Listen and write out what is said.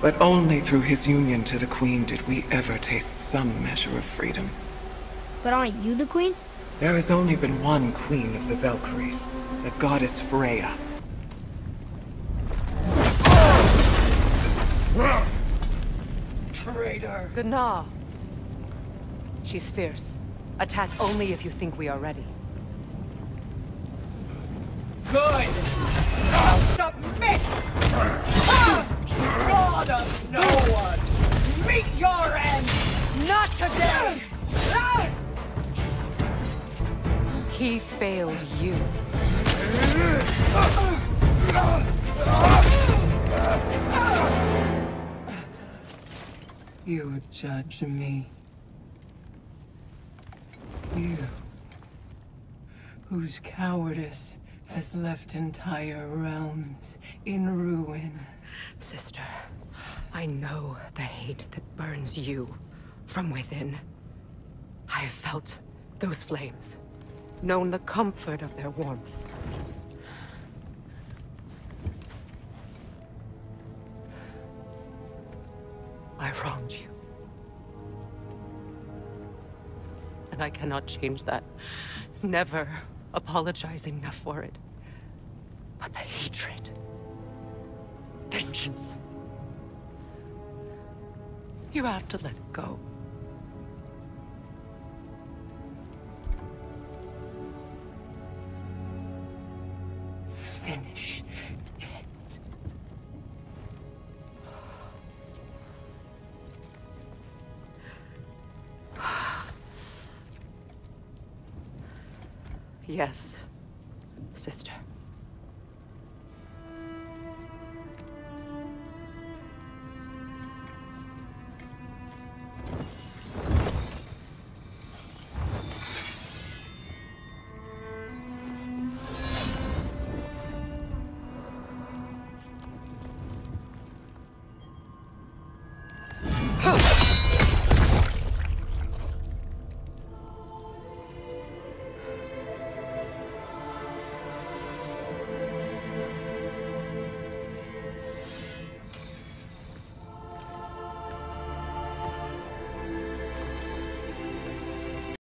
But only through his union to the Queen did we ever taste some measure of freedom. But aren't you the queen? There has only been one Queen of the Valkyries, the goddess Freya. Traitor! Gná. She's fierce. Attack only if you think we are ready. Good! Now submit! Today! He failed you. You would judge me. You, whose cowardice has left entire realms in ruin. Sister, I know the hate that burns you from within. I have felt those flames, known the comfort of their warmth. I wronged you. And I cannot change that. Never apologize enough for it. But the hatred... Vengeance... You have to let it go. Finish it. Yes, sister. Oh.